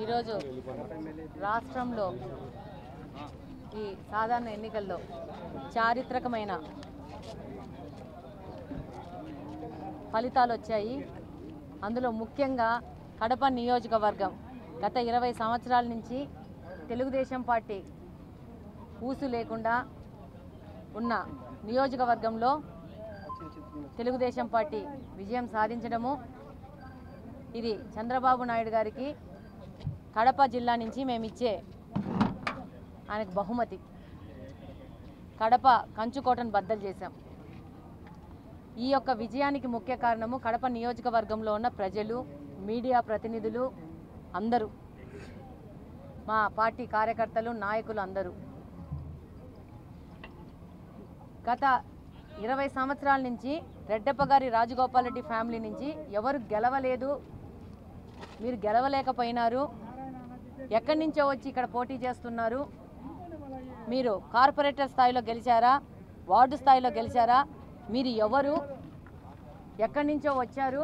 ఈరోజు రాష్ట్రంలో ఈ సాధారణ ఎన్నికల్లో చారిత్రకమైన ఫలితాలు వచ్చాయి. అందులో ముఖ్యంగా కడప నియోజకవర్గం గత ఇరవై సంవత్సరాల నుంచి తెలుగుదేశం పార్టీ ఊసు లేకుండా ఉన్న నియోజకవర్గంలో తెలుగుదేశం పార్టీ విజయం సాధించడము ఇది చంద్రబాబు నాయుడు గారికి కడప జిల్లా నుంచి మేము ఇచ్చే ఆయనకు బహుమతి. కడప కంచుకోటను బద్దలు చేశాం. ఈ యొక్క విజయానికి ముఖ్య కారణము కడప నియోజకవర్గంలో ఉన్న ప్రజలు మీడియా ప్రతినిధులు అందరూ. మా పార్టీ కార్యకర్తలు నాయకులు అందరూ. గత ఇరవై సంవత్సరాల నుంచి రెడ్డప్ప గారి రాజగోపాల్ రెడ్డి ఫ్యామిలీ నుంచి ఎవరు గెలవలేదు మీరు గెలవలేకపోయినారు. ఎక్కడి నుంచో వచ్చి ఇక్కడ పోటీ చేస్తున్నారు. మీరు కార్పొరేటర్ స్థాయిలో గెలిచారా? వార్డు స్థాయిలో గెలిచారా? మీరు ఎవరు? ఎక్కడి నుంచో వచ్చారు?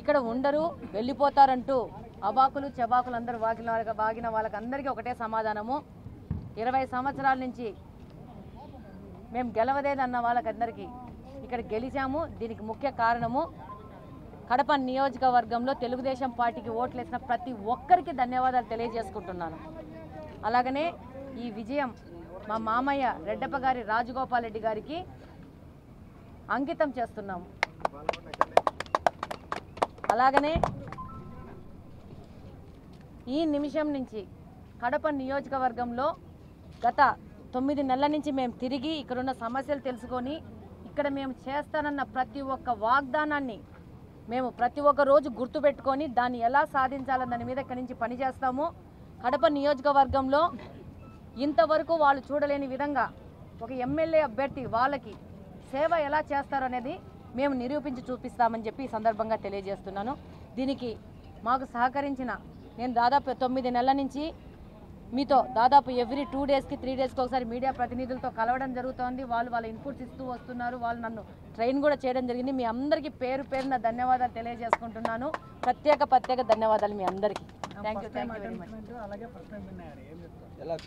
ఇక్కడ ఉండరు వెళ్ళిపోతారంటూ అబాకులు చెబాకులు అందరూ వాగిన వాళ్ళకి వాగిన వాళ్ళకందరికీ ఒకటే సమాధానము. ఇరవై సంవత్సరాల నుంచి మేము గెలవలేదన్న వాళ్ళకందరికీ ఇక్కడ గెలిచాము. దీనికి ముఖ్య కారణము కడప నియోజకవర్గంలో తెలుగుదేశం పార్టీకి ఓట్లేసిన ప్రతి ఒక్కరికి ధన్యవాదాలు తెలియజేసుకుంటున్నాను. అలాగనే ఈ విజయం మా మామయ్య రెడ్డప్ప గారి రాజగోపాల్ రెడ్డి గారికి అంకితం చేస్తున్నాము అలాగనే ఈ నిమిషం నుంచి కడప నియోజకవర్గంలో గత తొమ్మిది నెలల నుంచి మేము తిరిగి ఇక్కడున్న సమస్యలు తెలుసుకొని ఇక్కడ మేము చేస్తానన్న ప్రతి ఒక్క వాగ్దానాన్ని మేము ప్రతి ఒక్క రోజు గుర్తుపెట్టుకొని దాన్ని ఎలా సాధించాలని దాని మీద ఇక్కడి నుంచి పనిచేస్తాము కడప నియోజకవర్గంలో ఇంతవరకు వాళ్ళు చూడలేని విధంగా ఒక ఎమ్మెల్యే అభ్యర్థి వాళ్ళకి సేవ ఎలా చేస్తారనేది మేము నిరూపించి చూపిస్తామని చెప్పి ఈ సందర్భంగా తెలియజేస్తున్నాను. దీనికి మాకు సహకరించిన నేను దాదాపు తొమ్మిది నెలల నుంచి మీతో దాదాపు ఎవ్రీ టూ డేస్కి త్రీ డేస్కి ఒకసారి మీడియా ప్రతినిధులతో కలవడం జరుగుతోంది. వాళ్ళు వాళ్ళ ఇన్పుట్స్ ఇస్తూ వస్తున్నారు. వాళ్ళు నన్ను ట్రైన్ కూడా చేయడం జరిగింది. మీ అందరికీ పేరు పేరున ధన్యవాదాలు తెలియజేసుకుంటున్నాను. ప్రత్యేక ప్రత్యేక ధన్యవాదాలు మీ అందరికీ. థ్యాంక్ యూ థ్యాంక్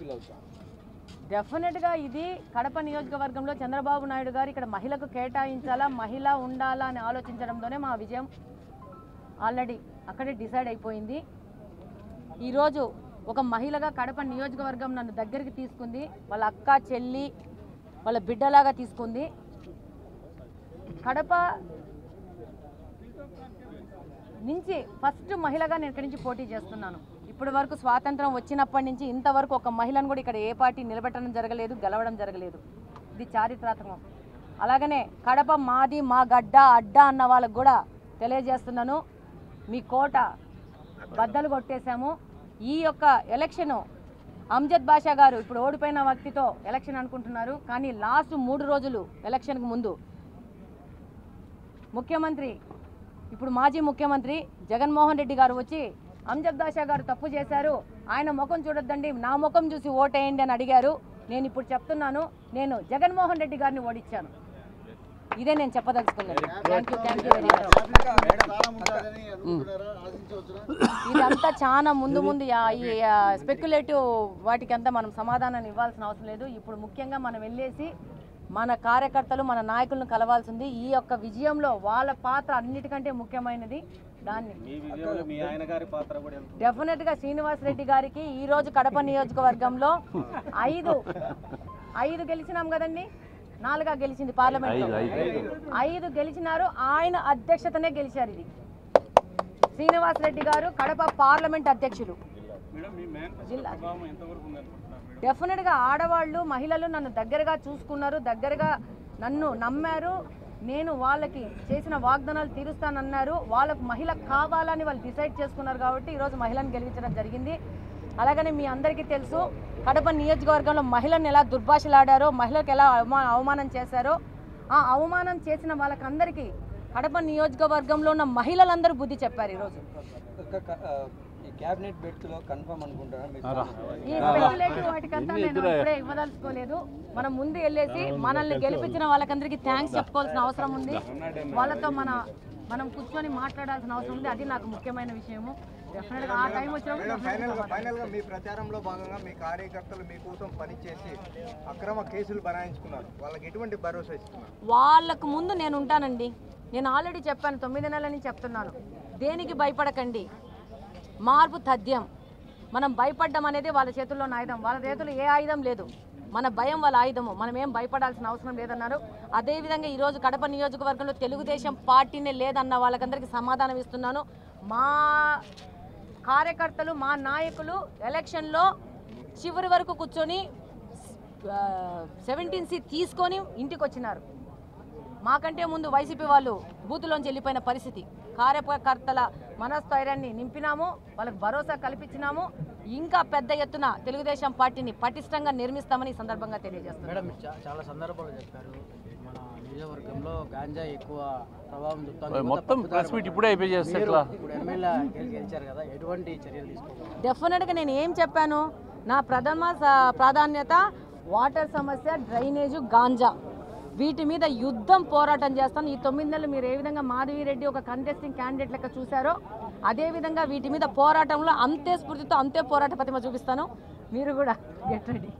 యూ డెఫినెట్గా ఇది కడప నియోజకవర్గంలో చంద్రబాబు నాయుడు గారు ఇక్కడ మహిళకు కేటాయించాలా మహిళ ఉండాలా అని ఆలోచించడంతోనే మా విజయం ఆల్రెడీ అక్కడే డిసైడ్ అయిపోయింది. ఈరోజు ఒక మహిళగా కడప నియోజకవర్గం నన్ను దగ్గరికి తీసుకుంది. వాళ్ళ అక్క చెల్లి వాళ్ళ బిడ్డలాగా తీసుకుంది. కడప నుంచి ఫస్ట్ మహిళగా నేను ఇక్కడి నుంచి పోటీ చేస్తున్నాను. ఇప్పటి వరకు స్వాతంత్రం వచ్చినప్పటి నుంచి ఇంతవరకు ఒక మహిళను కూడా ఇక్కడ ఏ పార్టీ నిలబెట్టడం జరగలేదు గెలవడం జరగలేదు. ఇది చారిత్రాత్మకం. అలాగనే కడప మాది మా గడ్డ అడ్డ అన్న వాళ్ళకు కూడా తెలియజేస్తున్నాను. మీ కోట బద్దలు కొట్టేశాము. ఈ యొక్క ఎలక్షను అమ్జద్ బాషా గారు ఇప్పుడు ఓడిపోయిన వ్యక్తితో ఎలక్షన్ అనుకుంటున్నారు కానీ లాస్ట్ మూడు రోజులు ఎలక్షన్కు ముందు. ముఖ్యమంత్రి ఇప్పుడు మాజీ ముఖ్యమంత్రి జగన్మోహన్ రెడ్డి గారు వచ్చి అంజద్ బాషా గారు తప్పు చేశారు ఆయన ముఖం చూడొద్దండి నా ముఖం చూసి ఓటేయండి అని అడిగారు. నేను ఇప్పుడు చెప్తున్నాను నేను జగన్మోహన్ రెడ్డి గారిని ఓడించాను. ఇదే నేను చెప్పదలుచుకున్నాను thank you thank you very much ఇదంతా చాలా ముందు ముందు యా- ఈ స్పెక్యులేటివ్ వాటికి అంతా మనం సమాధానాన్ని ఇవ్వాల్సిన అవసరం లేదు. ఇప్పుడు ముఖ్యంగా మనం వెళ్ళేసి మన కార్యకర్తలు మన నాయకులను కలవాల్సింది ఈ యొక్క విజయంలో వాళ్ళ పాత్ర అన్నిటికంటే ముఖ్యమైనది దాన్ని. మీ విజయంలో మీ ఆయన గారి పాత్ర కూడా ఎంత డెఫినెట్గా శ్రీనివాస్ రెడ్డి గారికి ఈ రోజు కడప నియోజకవర్గంలో ఐదు ఐదు గెలిచినాం కదండి? నాలుగా గెలిచింది పార్లమెంట్ ఐదు గెలిచినారు. ఆయన అధ్యక్షతనే గెలిచారు ఇది. శ్రీనివాస్ రెడ్డి గారు కడప పార్లమెంట్ అధ్యక్షులు. జిల్లా. డెఫినెట్గా ఆడవాళ్ళు మహిళలు నన్ను దగ్గరగా చూసుకున్నారు దగ్గరగా నన్ను నమ్మారు. నేను వాళ్ళకి చేసిన వాగ్దానాలు తీరుస్తానన్నారు. వాళ్ళకు మహిళ కావాలని వాళ్ళు డిసైడ్ చేసుకున్నారు కాబట్టి ఈరోజు మహిళను గెలిపించడం జరిగింది. అలాగనే మీ అందరికీ తెలుసు కడప నియోజకవర్గంలో మహిళను ఎలా దుర్భాషలాడారో మహిళలకు ఎలా అవమా అవమానం చేశారో. ఆ అవమానం చేసిన వాళ్ళకందరికీ కడప నియోజకవర్గంలో ఉన్న మహిళలందరూ బుద్ధి చెప్పారు ఈరోజు. క్యాబినెట్ బెడ్స్లో కన్ఫర్మ్ వాటికంతా నేను ఇప్పుడే ఇవ్వదలుచుకోలేదు. మనం ముందు వెళ్ళేసి మనల్ని గెలిపించిన వాళ్ళకందరికీ థ్యాంక్స్ చెప్పుకోవాల్సిన అవసరం ఉంది? వాళ్ళతో మన మనం కూర్చొని మాట్లాడాల్సిన అవసరం ఉంది. అది నాకు ముఖ్యమైన విషయము. మీ ప్రచారంలో భాగంగా మీ కార్యకర్తలు మీకోసం పనిచేసి అక్రమ కేసులు బనాయించుకున్నారు. వాళ్ళకి ఎటువంటి భరోసా ఇస్తున్నారు? వాళ్ళకు ముందు నేను ఉంటానండి. నేను ఆల్రెడీ చెప్పాను తొమ్మిది నెలల నుంచి చెప్తున్నాను. దేనికి భయపడకండి? మార్పు తథ్యం. మనం భయపడ్డం అనేది వాళ్ళ చేతుల్లో ఆయుధం వాళ్ళ చేతుల్లో ఏ ఆయుధం లేదు. మన భయం వాళ్ళ ఆయుధము. మనం ఏం భయపడాల్సిన అవసరం లేదన్నారు. అదేవిధంగా ఈరోజు కడప నియోజకవర్గంలో తెలుగుదేశం పార్టీనే లేదన్న వాళ్ళకందరికీ సమాధానం ఇస్తున్నాను. మా కార్యకర్తలు మా నాయకులు ఎలక్షన్లో చివరి వరకు కూర్చొని సెవెంటీన్ సి తీసుకొని ఇంటికి వచ్చినారు మాకంటే ముందు వైసీపీ వాళ్ళు బూతులోంచి వెళ్ళిపోయిన పరిస్థితి. కార్యకర్తల మనస్థైర్యాన్ని నింపినాము వాళ్ళకి భరోసా కల్పించినాము. ఇంకా పెద్ద ఎత్తున తెలుగుదేశం పార్టీని పటిష్టంగా నిర్మిస్తామని ఈ సందర్భంగా మేడం చా- చాలా సందర్భాలు చెప్పారు. మన నియోజకవర్గంలో గాంజా ఎక్కువ ప్రభావం చూపుతుంది. మొత్తం ప్రెస్ మీట్ ఇప్పుడే అయిపోయి చేస్తే ఎట్లా ఇప్పుడు ఎమ్మెల్యే గెలి- గెలిచారు కదా ఎటువంటి చర్యలు తీసుకోవాలి డెఫినెట్గా నేను ఏం చెప్పాను? నా ప్రథమ స- ప్రాధాన్యత వాటర్ సమస్య డ్రైనేజ్ గాంజా. వీటి మీద యుద్ధం పోరాటం చేస్తాను ఈ తొమ్మిది నెలలు మీరు ఏ విధంగా మాధవిరెడ్డి ఒక కంటెస్టింగ్ క్యాండిడేట్ లెక్క చూశారో అదే విధంగా వీటి మీద పోరాటంలో అంతే స్ఫూర్తితో అంతే పోరాట ప్రతిమ చూపిస్తాను. మీరు కూడా గెట్ రెడీ